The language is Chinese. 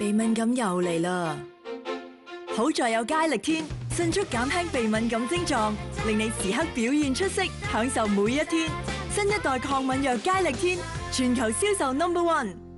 鼻敏感又嚟啦！好在有佳力天，迅速减轻鼻敏感症状，令你时刻表现出色，享受每一天。新一代抗敏药佳力天，全球销售 Number One。